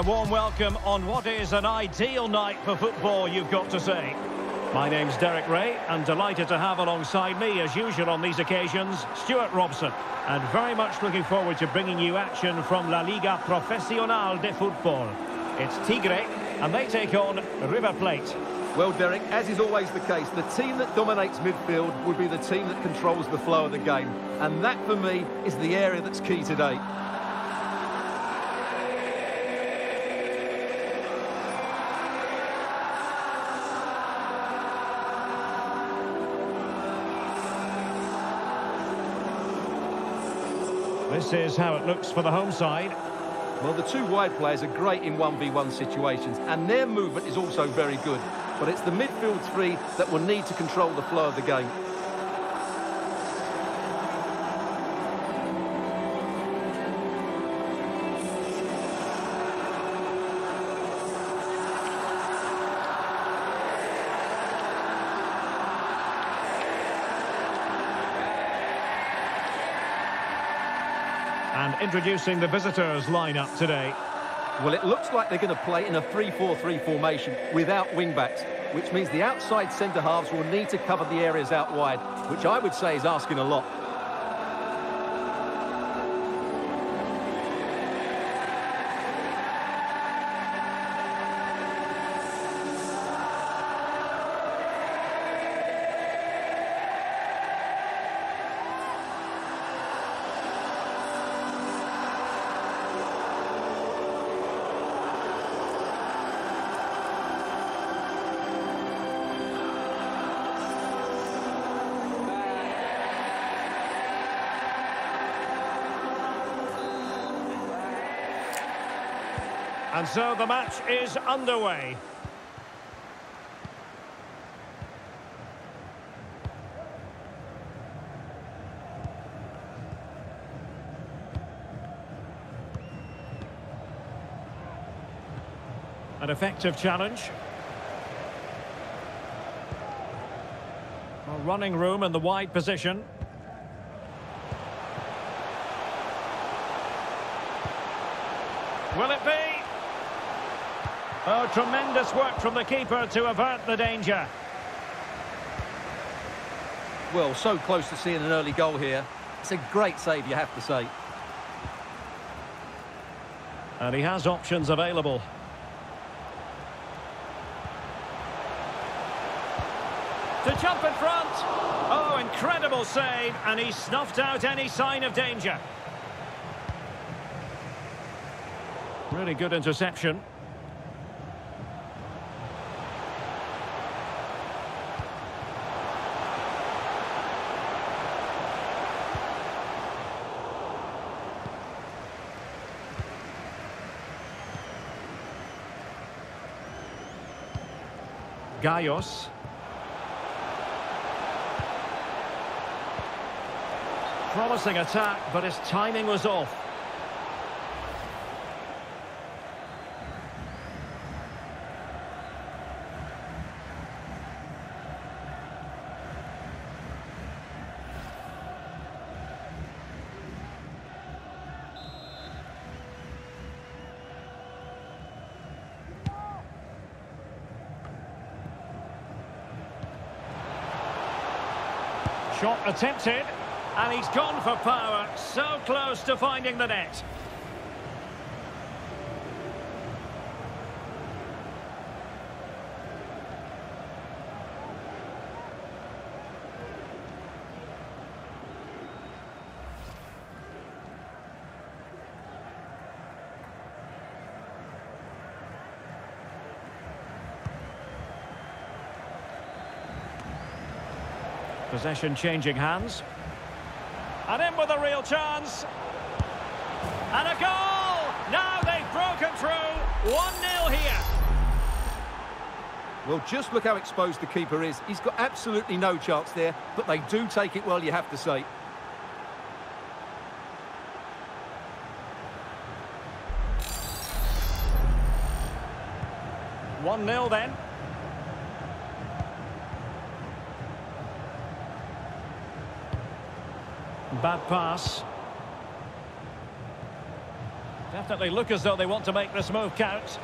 A warm welcome on what is an ideal night for football, you've got to say. My name's Derek Rae, and delighted to have alongside me, as usual on these occasions, Stewart Robson. And very much looking forward to bringing you action from La Liga Profesional de Football. It's Tigre, and they take on River Plate. Well, Derek, as is always the case, the team that dominates midfield would be the team that controls the flow of the game. And that, for me, is the area that's key today. This is how it looks for the home side. Well, the two wide players are great in 1v1 situations, and their movement is also very good. But it's the midfield three that will need to control the flow of the game. Introducing the visitors lineup today. Well, it looks like they're going to play in a 3-4-3 formation without wing-backs, which means the outside centre-halves will need to cover the areas out wide, which I would say is asking a lot. And so the match is underway. An effective challenge. A running room in the wide position. Will it be? Oh, tremendous work from the keeper to avert the danger. Well, so close to seeing an early goal here. It's a great save, you have to say. And he has options available. To jump in front. Oh, incredible save. And he snuffed out any sign of danger. Really good interception. Gallos. Promising attack, but his timing was off. Shot attempted, and he's gone for power. So close to finding the net. Possession changing hands. And in with a real chance. And a goal! Now they've broken through. 1-0 here. Well, just look how exposed the keeper is. He's got absolutely no chance there, but they do take it well, you have to say. One 0 then. Bad pass. Definitely look as though they want to make this move count.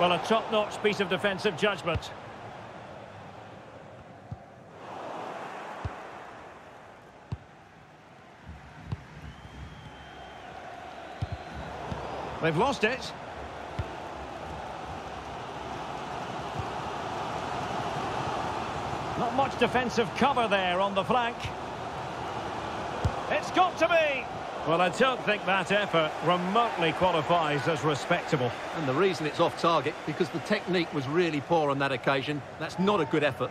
Well, a top-notch piece of defensive judgment. They've lost it. Not much defensive cover there on the flank. It's got to be! Well, I don't think that effort remotely qualifies as respectable. And the reason it's off target, because the technique was really poor on that occasion. That's not a good effort.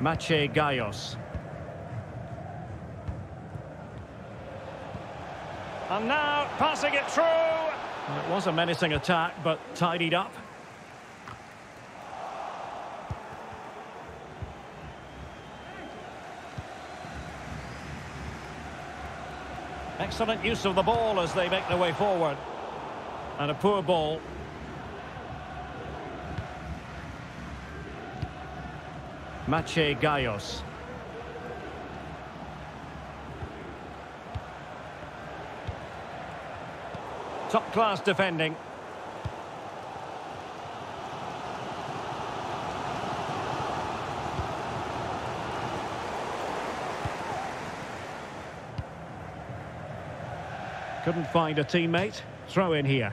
Mache Gallos. And now passing it through. It was a menacing attack, but tidied up. Excellent use of the ball as they make their way forward. And a poor ball Mache Gallos. Class defending. Couldn't find a teammate. Throw in here.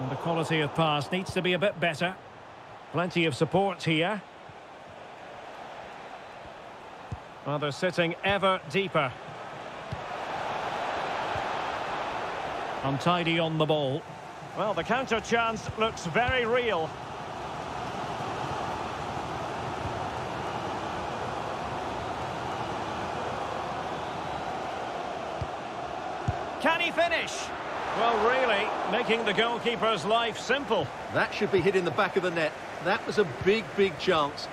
And the quality of pass needs to be a bit better. Plenty of support here. Well, they're sitting ever deeper. Untidy on the ball. Well, the counter chance looks very real. Can he finish? Well, really, making the goalkeeper's life simple. That should be hit in the back of the net. That was a big, big chance.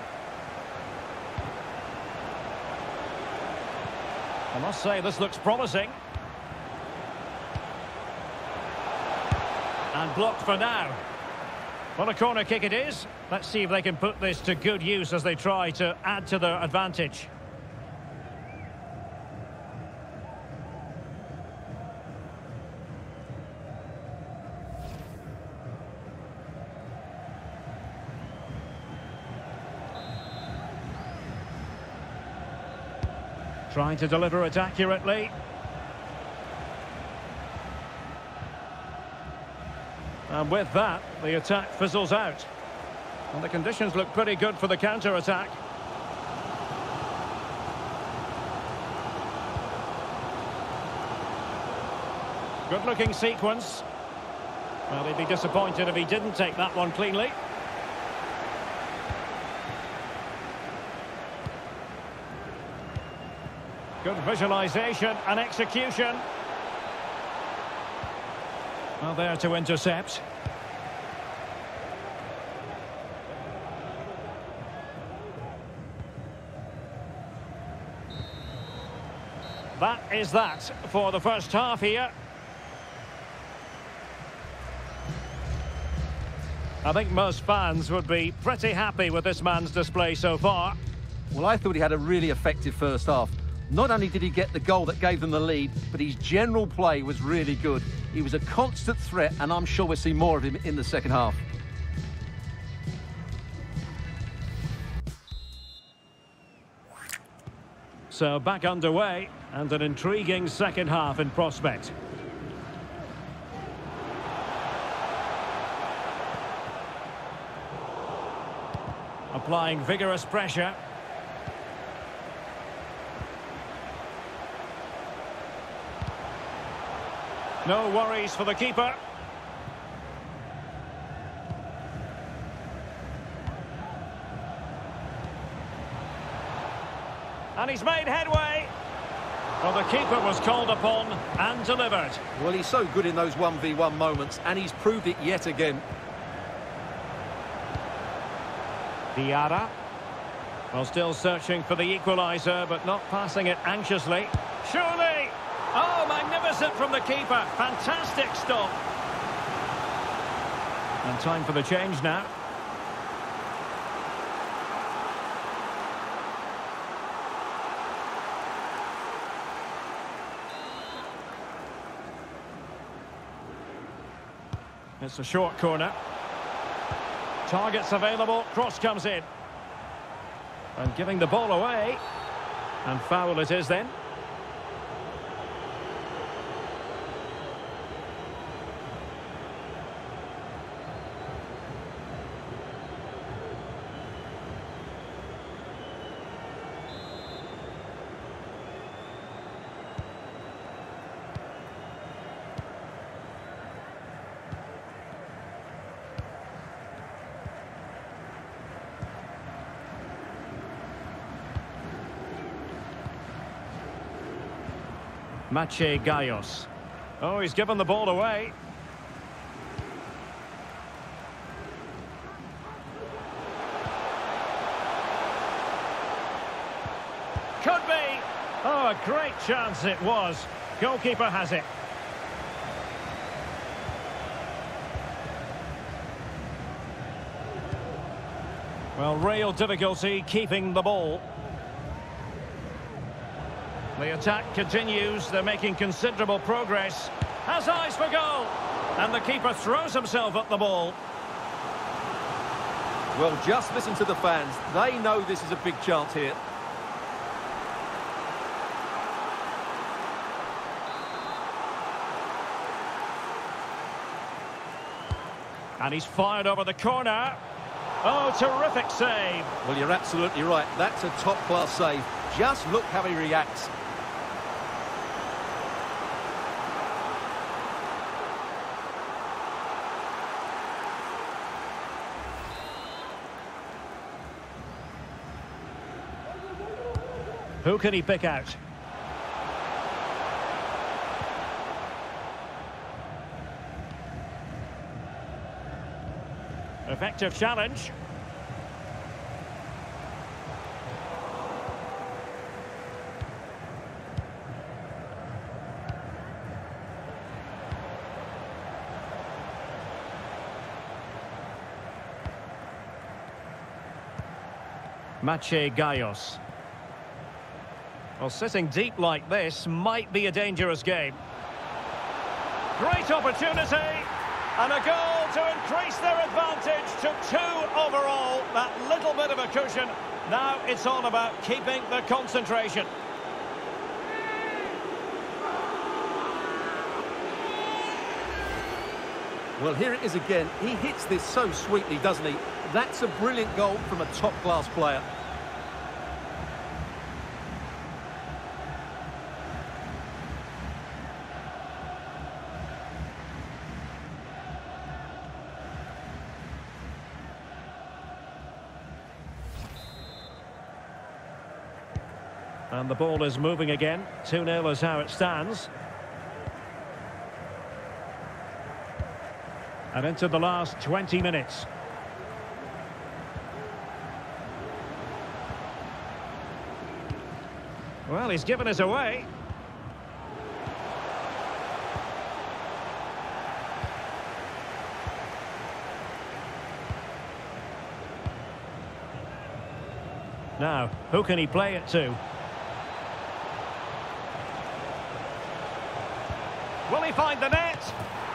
I must say, this looks promising. And blocked for now. Well, a corner kick it is. Let's see if they can put this to good use as they try to add to their advantage. Trying to deliver it accurately. And with that, the attack fizzles out. And the conditions look pretty good for the counter-attack. Good-looking sequence. Well, he'd be disappointed if he didn't take that one cleanly. Good visualisation and execution. Well, there to intercept. That is that for the first half here. I think most fans would be pretty happy with this man's display so far. Well, I thought he had a really effective first half. Not only did he get the goal that gave them the lead, but his general play was really good. He was a constant threat, and I'm sure we'll see more of him in the second half. So back underway, and an intriguing second half in prospect. Applying vigorous pressure. No worries for the keeper. And he's made headway. Well, the keeper was called upon and delivered. Well, he's so good in those 1v1 moments, and he's proved it yet again. Diarra. Well, still searching for the equaliser, but not passing it anxiously. Surely! Magnificent from the keeper. Fantastic stop. And time for the change now. It's a short corner. Targets available, cross comes in. And giving the ball away. And foul it is then. Mache Gallos. Oh, he's given the ball away. Could be. Oh, a great chance it was. Goalkeeper has it. Well, real difficulty keeping the ball. The attack continues. They're making considerable progress. Has eyes for goal. And the keeper throws himself at the ball. Well, just listen to the fans. They know this is a big chance here. And he's fired over the corner. Oh, terrific save. Well, you're absolutely right. That's a top-class save. Just look how he reacts. Who can he pick out? Effective challenge. Mache Gallos. Well, sitting deep like this might be a dangerous game. Great opportunity. And a goal to increase their advantage to two overall. That little bit of a cushion. Now it's all about keeping the concentration. Well, here it is again. He hits this so sweetly, doesn't he? That's a brilliant goal from a top-class player. And the ball is moving again. 2-0 is how it stands. And into the last 20 minutes. Well, he's given us away. Now, who can he play it to? Will he find the net?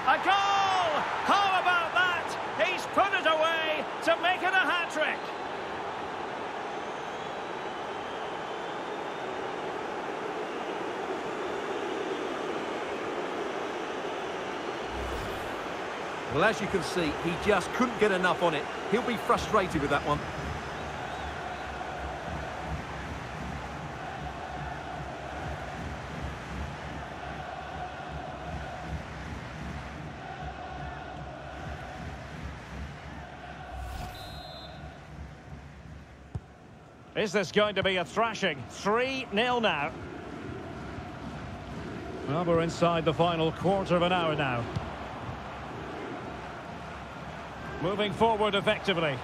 A goal! How about that? He's put it away to make it a hat-trick. Well, as you can see, he just couldn't get enough on it. He'll be frustrated with that one. Is this going to be a thrashing? 3-0 now. Well, we're inside the final quarter of an hour now. Moving forward effectively.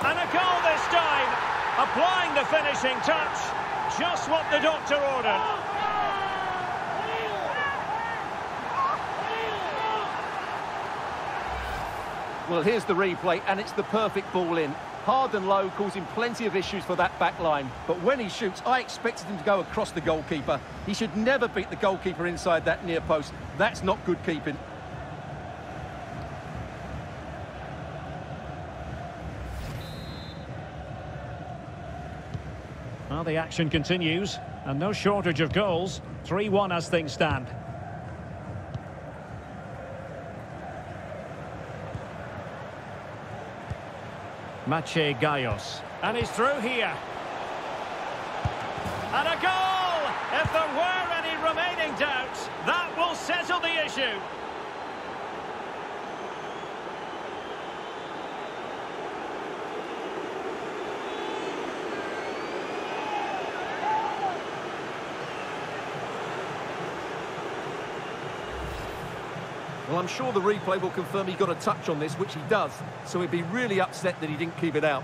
And a goal this time. Applying the finishing touch. Just what the doctor ordered. Well, here's the replay, and it's the perfect ball in. Hard and low, causing plenty of issues for that back line. But when he shoots, I expected him to go across the goalkeeper. He should never beat the goalkeeper inside that near post. That's not good keeping. Well, the action continues, and no shortage of goals. 3-1 as things stand. Mache Gallos. And he's through here. And a goal! If there were any remaining doubts, that will settle the issue. I'm sure the replay will confirm he got a touch on this, which he does, so he'd be really upset that he didn't keep it out.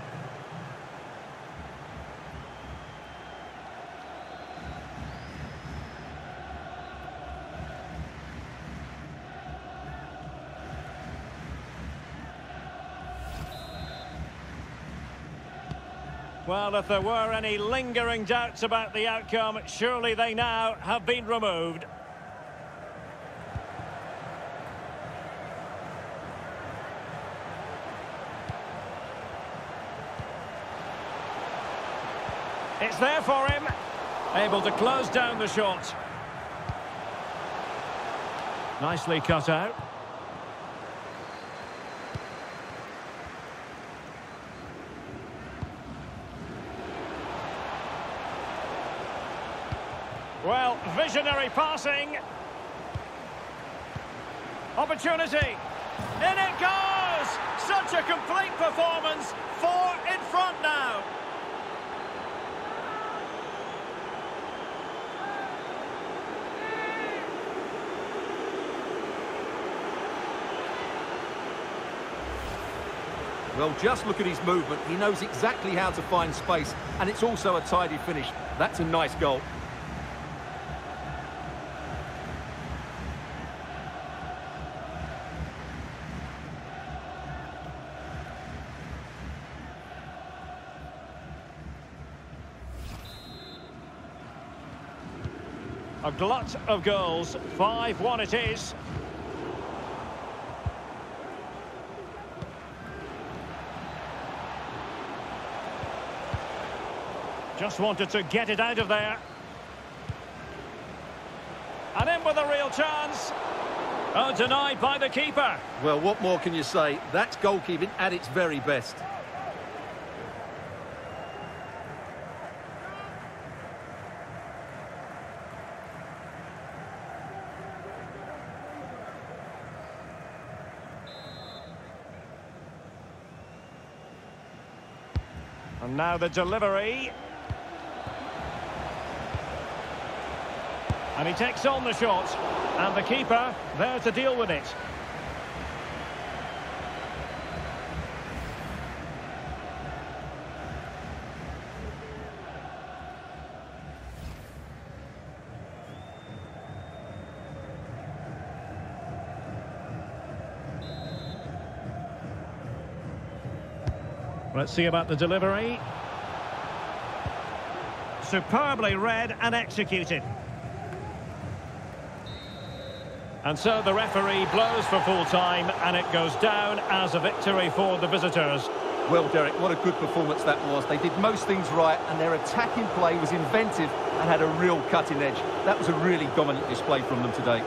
Well, if there were any lingering doubts about the outcome, surely they now have been removed. It's there for him. Able to close down the shot. Nicely cut out. Well, visionary passing. Opportunity. In it goes! Such a complete performance. Four in front now. Well, just look at his movement. He knows exactly how to find space, and it's also a tidy finish. That's a nice goal. A glut of goals. 5-1 it is. Just wanted to get it out of there. And in with a real chance. Oh, denied by the keeper. Well, what more can you say? That's goalkeeping at its very best. And now the delivery. And he takes on the shot. And the keeper there to deal with it. Let's see about the delivery. Superbly read and executed. And so the referee blows for full time and it goes down as a victory for the visitors. Well, Derek, what a good performance that was. They did most things right and their attacking play was inventive and had a real cutting edge. That was a really dominant display from them today.